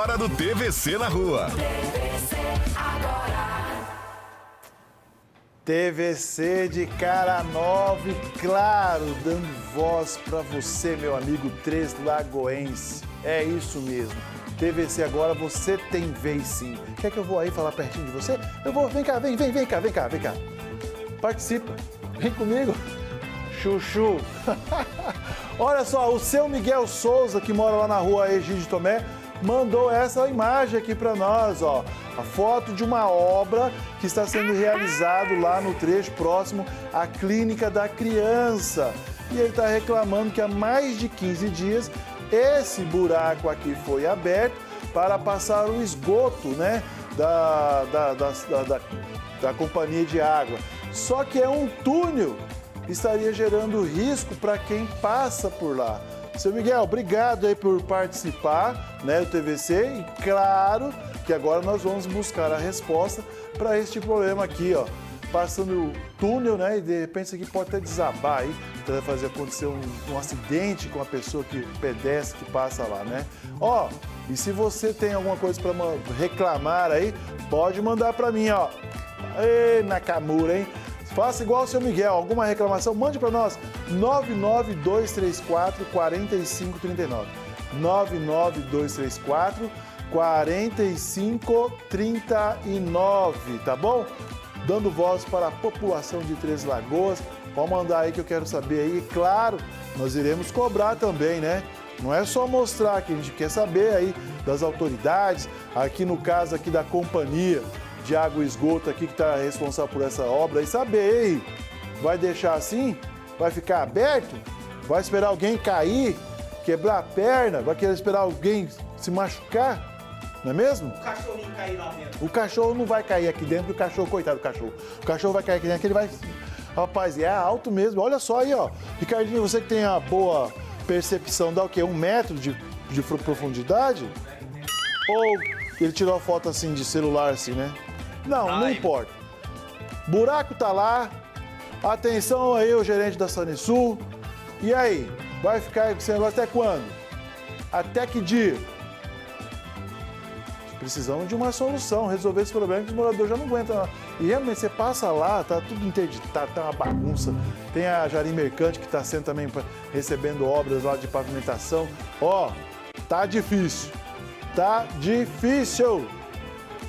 hora do TVC na rua. TVC de cara nova e claro, dando voz para você, meu amigo Três Lagoense. É isso mesmo. TVC agora você tem vez sim. Quer que eu vou aí falar pertinho de você? Eu vou, vem cá, vem, vem, vem cá, vem cá, vem cá. Participa. Vem comigo. Chuchu. Olha só, o seu Miguel Souza, que mora lá na rua Egídio Tomé, mandou essa imagem aqui para nós, ó. A foto de uma obra que está sendo realizado lá no trecho próximo à Clínica da Criança. E ele está reclamando que há mais de 15 dias esse buraco aqui foi aberto para passar o esgoto, né? Da, da, da, da, da companhia de água. Só que é um túnel, estaria gerando risco para quem passa por lá. Seu Miguel, obrigado aí por participar né, do TVC e claro que agora nós vamos buscar a resposta para este problema aqui, ó. Passando o túnel, né? E de repente isso aqui pode até desabar aí, para fazer acontecer um, um, acidente com a pessoa que pedestre que passa lá, né? Ó, e se você tem alguma coisa para reclamar aí, pode mandar para mim, ó. Ei, Nakamura, hein? Faça igual o seu Miguel, alguma reclamação, mande para nós 99234 4539. 99234 4539, tá bom? Dando voz para a população de Três Lagoas. Pode mandar aí que eu quero saber aí. Claro, nós iremos cobrar também, né? Não é só mostrar que a gente quer saber aí das autoridades, aqui no caso aqui da companhia de água e esgoto aqui que está responsável por essa obra e saber, ei, vai deixar assim? Vai ficar aberto? Vai esperar alguém cair, quebrar a perna? Vai querer esperar alguém se machucar? Não é mesmo? O cachorrinho cair lá dentro. O cachorro não vai cair aqui dentro, o cachorro, coitado do cachorro. O cachorro vai cair aqui dentro, ele vai. Rapaz, é alto mesmo. Olha só aí, ó. Ricardinho, você que tem a boa percepção, dá o quê? Um metro de, de profundidade? Ou ele tirou a foto assim de celular, assim, né? Não, Ai. não importa. Buraco tá lá. Atenção aí, o gerente da Sanesul. E aí? Vai ficar com esse negócio até quando? Até que dia? Precisamos de uma solução, resolver esse problema que os moradores já não aguentam. E realmente você passa lá, tá tudo interditado, tá uma bagunça. Tem a Jarim Mercante que está sendo também recebendo obras lá de pavimentação. Ó, tá difícil. Tá difícil.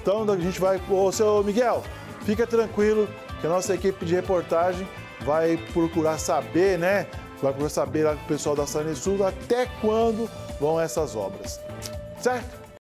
Então a gente vai. Ô, seu Miguel, fica tranquilo que a nossa equipe de reportagem vai procurar saber, né? Vai procurar saber lá com o pessoal da Sanesul até quando vão essas obras. Certo?